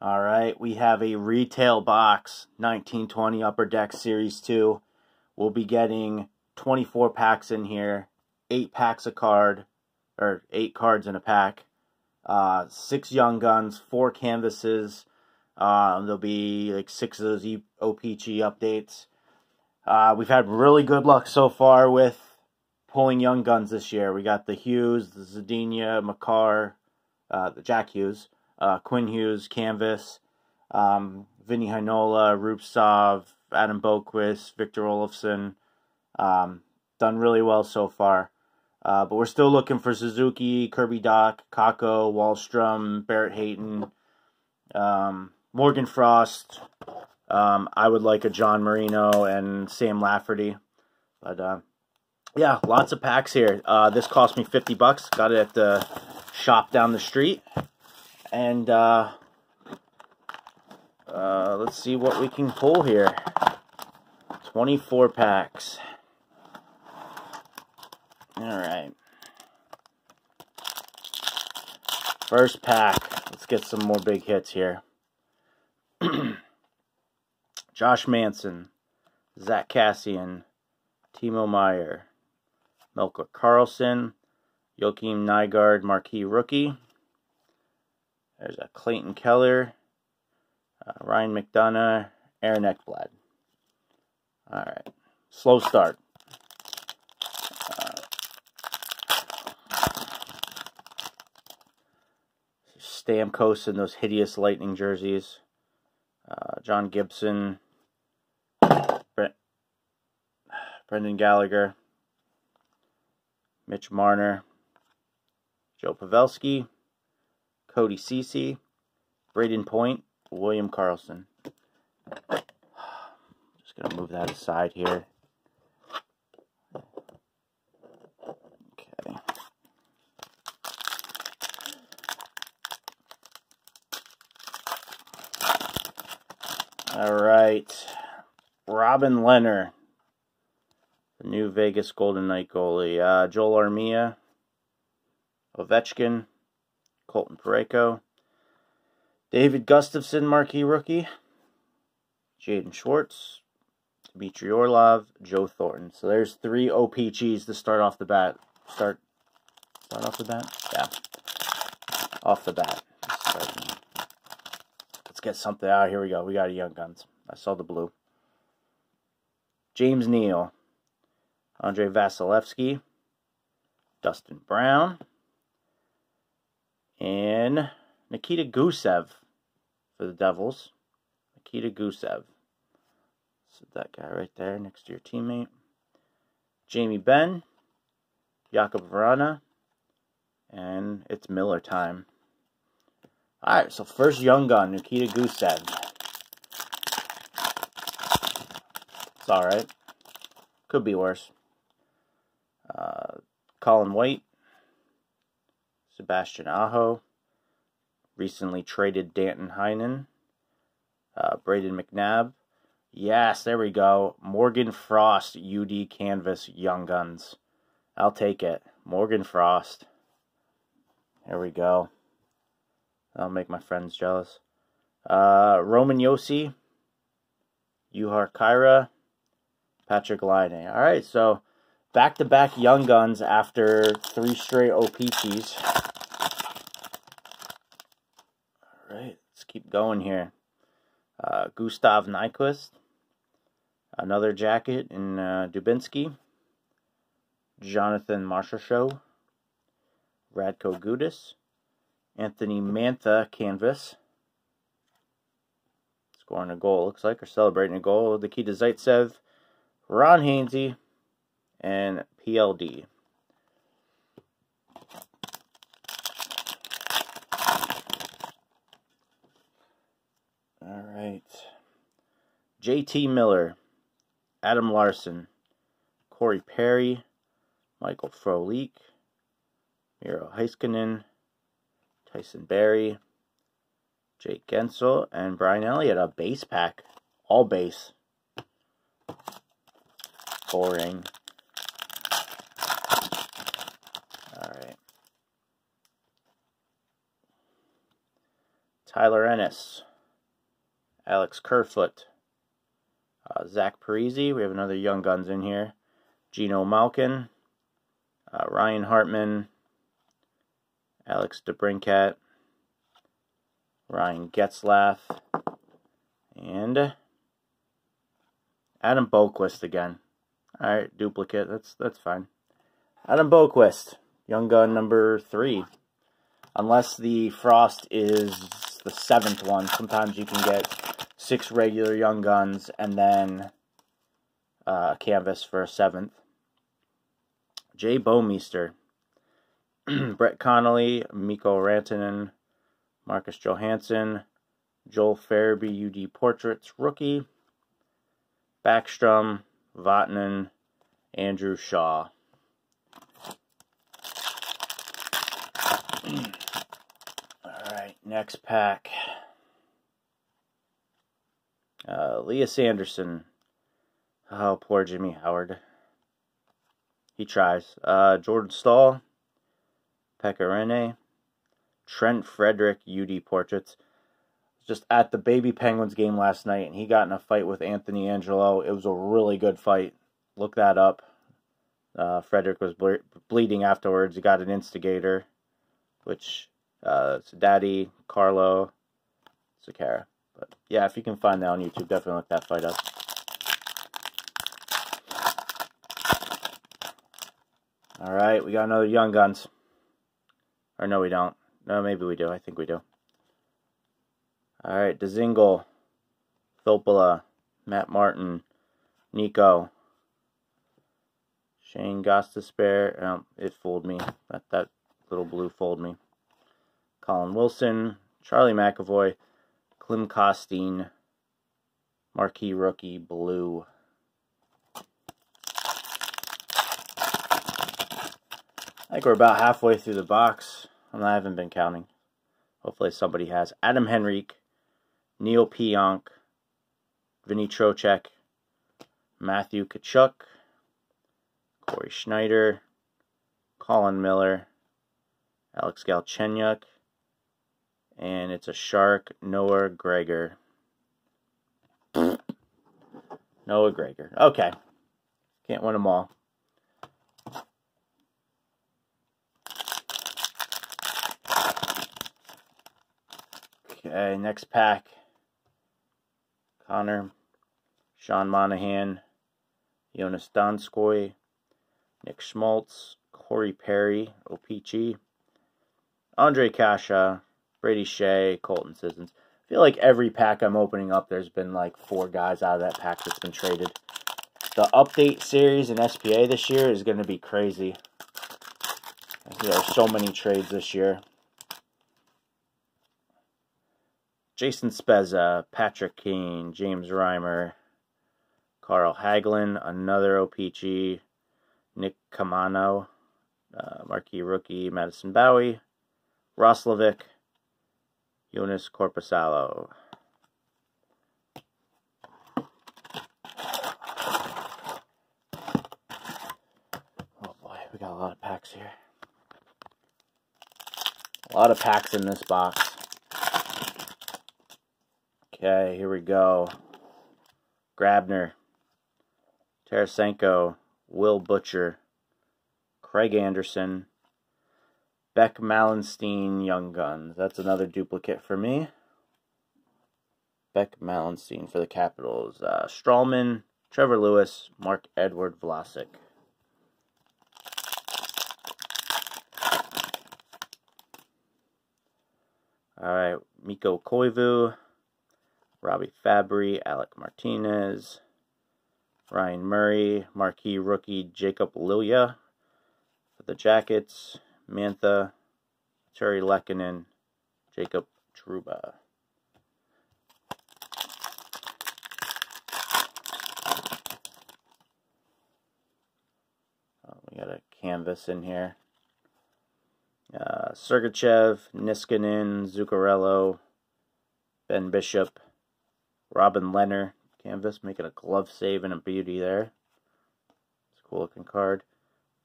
All right, we have a retail box 1920 Upper Deck Series 2. We'll be getting 24 packs in here, 8 packs a card, or 8 cards in a pack, uh, 6 Young Guns, 4 canvases. Um, there'll be like 6 of those OPC updates. Uh, we've had really good luck so far with pulling Young Guns this year. We got the Hughes, the Zadina, Makar, uh, the Jack Hughes uh, Quinn Hughes, Canvas, um, Vinny Heinola, Rubtsov, Adam Boqvist, Victor Olofsson. Um, done really well so far. Uh, but we're still looking for Suzuki, Kirby Dach, Kakko, Wahlstrom, Barrett Hayton, um, Morgan Frost. Um, I would like a John Marino and Sam Lafferty. But uh, yeah, lots of packs here. Uh, this cost me 50 bucks. Got it at the shop down the street. And uh, uh, let's see what we can pull here. 24 packs. Alright. First pack. Let's get some more big hits here. Josh Manson, Zack Kassian, Timo Meier, Melker Karlsson, Joakim Nygard, Marquee Rookie, there's a Clayton Keller, uh, Ryan McDonagh, Aaron Ekblad. All right, slow start. Uh, Stamkos in those hideous Lightning jerseys. Uh, John Gibson, Brent, Brendan Gallagher, Mitch Marner, Joe Pavelski, Cody Ceci, Brayden Point, William Karlsson. Just going to move that aside here. Okay. All right. Robin Lehner, the new Vegas Golden Knight goalie. Uh, Joel Armia, Ovechkin, Colton Parayko, David Gustafsson, marquee rookie, Jaden Schwartz, Dmitry Orlov, Joe Thornton. So there's three OPCs to start off the bat. Start, start off the bat? Yeah. Off the bat. Let's get something out. Here we go. We got a Young Guns. I saw the blue. James Neal, Andrei Vasilevskiy, Dustin Brown, and Nikita Gusev for the Devils. Nikita Gusev. So that guy right there next to your teammate. Jamie Benn, Jakub Vrana, and it's Miller time. Alright, so first young gun, Nikita Gusev. It's alright. Could be worse. Uh, Colin White, Sebastian Aho. Recently traded Danton Heinen. Uh, Brayden McNabb. Yes, there we go. Morgan Frost, UD Canvas Young Guns. I'll take it. Morgan Frost. There we go. That'll make my friends jealous. Uh, Roman Josi, Jujhar Khaira, Patrik Laine. All right, so back-to-back Young Guns after three straight OPCs. Alright, let's keep going here. Uh, Gustav Nyquist. Another jacket in uh, Dubinsky. Jonathan Marchessault. Radko Gudas, Anthony Mantha canvas. Scoring a goal, looks like, or celebrating a goal. Nikita Zaitsev. Ron Hainsey. And PLD. All right. JT Miller, Adam Larsson, Corey Perry, Michael Frolik, Miro Heiskanen, Tyson Barrie, Jake Guentzel, and Brian Elliott. A base pack. All base. Boring. Alright. Tyler Ennis. Alex Kerfoot, uh, Zach Parise. We have another Young Guns in here. Geno Malkin, uh, Ryan Hartman, Alex DeBrincat, Ryan Getzlaf, and Adam Boqvist again. All right, duplicate. That's that's fine. Adam Boqvist, Young Gun number three. Unless the Frost is the seventh one, sometimes you can get six regular Young Guns and then uh, a canvas for a seventh. Jay Bouwmeester, Brett Connolly, Mikko Rantanen, Marcus Johansson, Joel Farabee, UD Portraits rookie, Backstrom, Vatanen, Andrew Shaw. Alright, next pack. Uh, Lias Andersson. Oh, poor Jimmy Howard. He tries. Uh, Jordan Staal, Pekka Rinne, Trent Frederic UD Portraits. Just at the Baby Penguins game last night, and he got in a fight with Anthony Angelo. It was a really good fight. Look that up. Uh, Frederic was ble bleeding afterwards. He got an instigator, which uh, it's Daddy Carlo Sakara. But yeah, if you can find that on YouTube, definitely look that fight up. All right, we got another Young Guns. Or no, we don't. No, maybe we do. I think we do. All right, Dzingel, Filppula, Matt Martin, Nico, Shane Gostisbehere. Um, it fooled me. That that little blue fooled me. Colin Wilson, Charlie McAvoy, Klim Kostin, Marquee Rookie, Blue. I think we're about halfway through the box. And I haven't been counting. Hopefully somebody has. Adam Henrique, Neal Pionk, Vinny Trocheck, Matthew Tkachuk, Cory Schneider, Colin Miller, Alex Galchenyuk, and it's a Shark, Noah Gregor. Noah Gregor. Okay. Can't win them all. Okay, next pack. Connor, Sean Monahan, Joonas Donskoi, Nick Schmaltz, Corey Perry, OPC, Andre Kasha, Brady Skjei, Colton Sissons. I feel like every pack I'm opening up, there's been like four guys out of that pack that's been traded. The update series in SPA this year is going to be crazy. There are so many trades this year. Jason Spezza, Patrick Kane, James Reimer, Carl Hagelin, another OPC, Nick Caamano, uh, marquee rookie Madison Bowey, Roslovic, Jonas Korpisalo. Oh boy, we got a lot of packs here. A lot of packs in this box. Okay, here we go. Grabner, Tarasenko, Will Butcher, Craig Anderson, Beck Malenstyn, Young Guns. That's another duplicate for me. Beck Malenstyn for the Capitals. Uh, Strawman, Trevor Lewis, Mark Edward Vlasic. All right, Mikko Koivu, Robbie Fabbri, Alec Martinez, Ryan Murray, marquee rookie Jakob Lilja for the Jackets, Mantha, Terry Lehkonen, Jacob Trouba. Oh, we got a canvas in here. Uh, Sergachev, Niskanen, Zuccarello, Ben Bishop, Robin Lehner canvas, making a glove save and a beauty there. It's a cool looking card.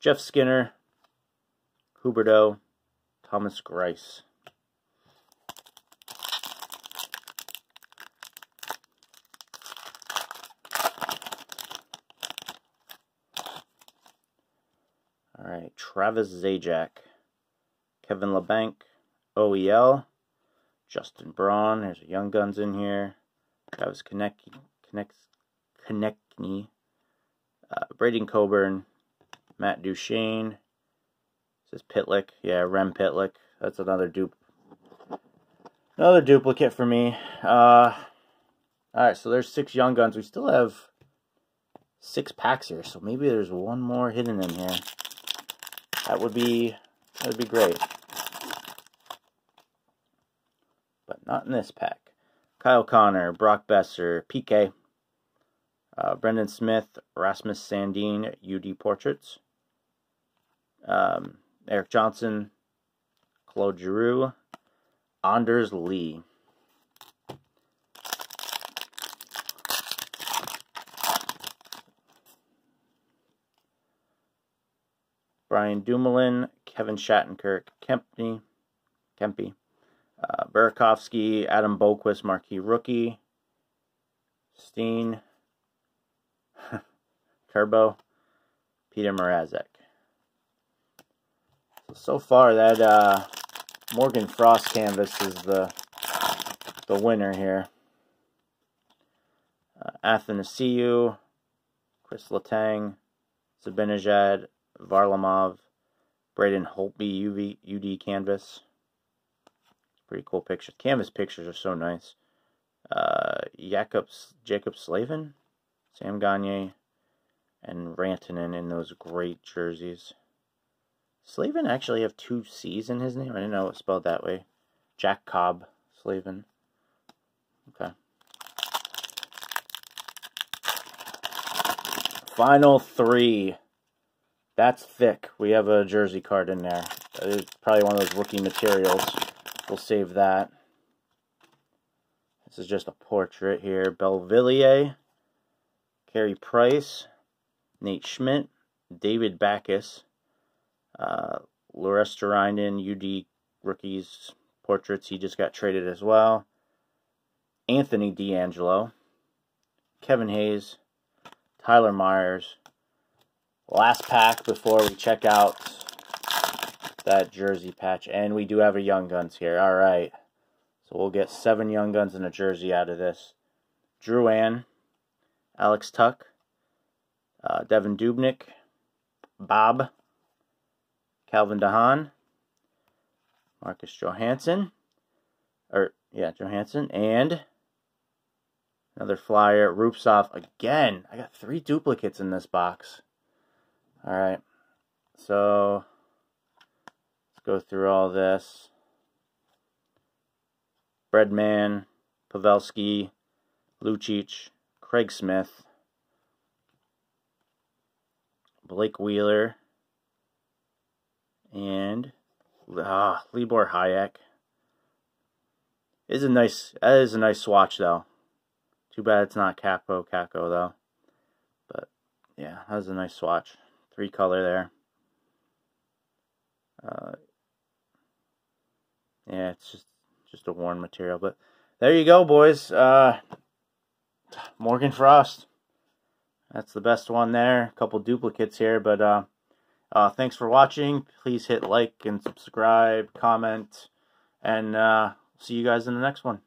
Jeff Skinner, Huberdeau, Thomas Greiss. All right, Travis Zajac, Kevin Labanc, OEL, Justin Braun. There's a Young Guns in here. Travis Connect Connect uh, Braydon Coburn, Matt Duchene, this Pitlick. Yeah, Rem Pitlick. That's another dupe. Another duplicate for me. Uh, Alright, so there's six Young Guns. We still have six packs here, so maybe there's one more hidden in here. That would be that would be great. But not in this pack. Kyle Connor, Brock Boeser, PK, uh, Brendan Smith, Rasmus Sandin, UD Portraits, um, Erik Johnson, Claude Giroux, Anders Lee. Brian Dumoulin, Kevin Shattenkirk, Kempny, Kempy, uh, Burakovsky, Adam Boqvist, marquee rookie, Steen, Turbo, Peter Mrazek. So, far, that uh, Morgan Frost canvas is the the winner here. Uh, Athanasiou, Chris Letang, Zibanejad, Varlamov, Braden Holtby UV UD canvas. Pretty cool picture. Canvas pictures are so nice. Uh, Jacobs, Jaccob Slavin, Sam Gagner, and Rantanen in those great jerseys. Slavin actually have two C's in his name. I didn't know it was spelled that way. Jack Cobb Slavin. Okay. Final three. That's thick. We have a jersey card in there. It's probably one of those rookie materials. We'll save that. This is just a portrait here. Beauvillier, Carey Price, Nate Schmidt, David Backes, uh, UD rookies portraits. He just got traded as well. Anthony DeAngelo, Kevin Hayes, Tyler Myers, last pack before we check out that jersey patch. And we do have a Young Guns here. All right. So we'll get seven Young Guns and a jersey out of this. Drouin, Alex Tuch, uh, Devan Dubnyk, Bob, Calvin DeHaan, Marcus Johansson, or yeah, Johansson, and another flyer, Rubtsov again. I got three duplicates in this box. All right. So let's go through all this. Breadman, Pavelski, Lucic, Craig Smith, Blake Wheeler, and ah, Libor Hajek. Is a nice. That is a nice swatch though. Too bad it's not Kaapo Kakko though. But yeah, that was a nice swatch three color there. Uh, yeah, it's just just a worn material, but there you go, boys. Uh, Morgan Frost. That's the best one there. A couple duplicates here, but uh, uh, thanks for watching. Please hit like and subscribe, comment, and uh, see you guys in the next one.